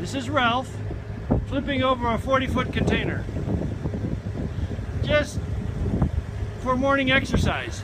This is Ralph flipping over a 40 foot container. Just for morning exercise.